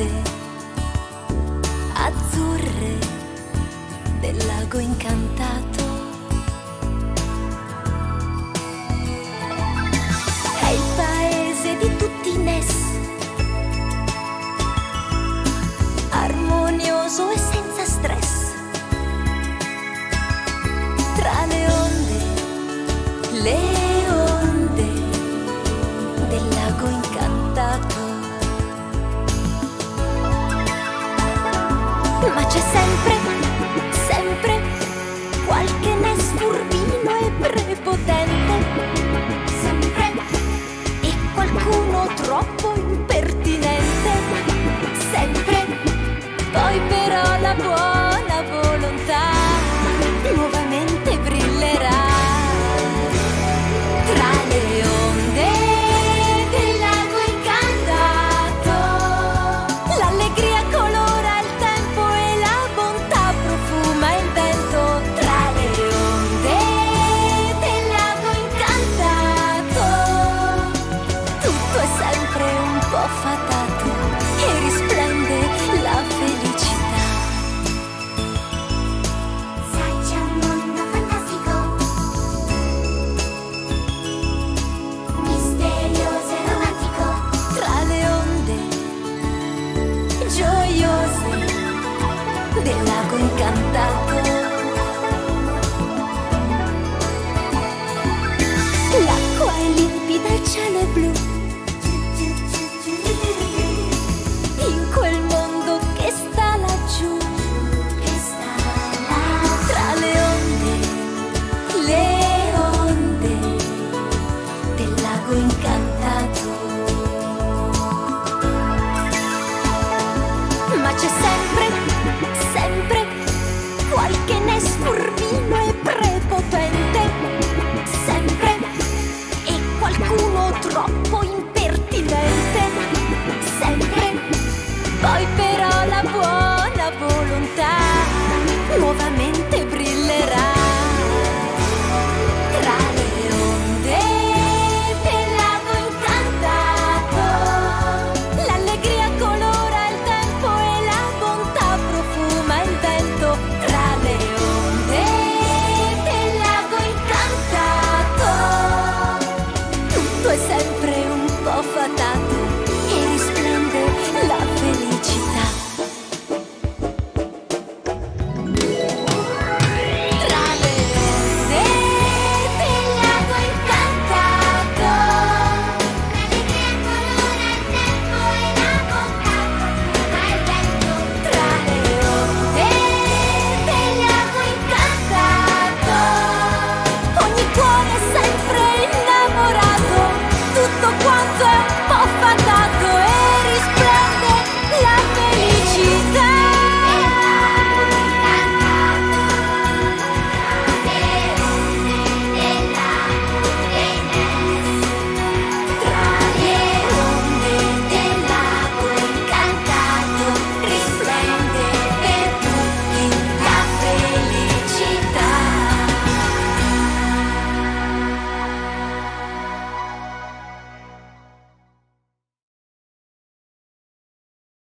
calde, azzurre del lago incantato. Ma c'è sempre, del lago incantato.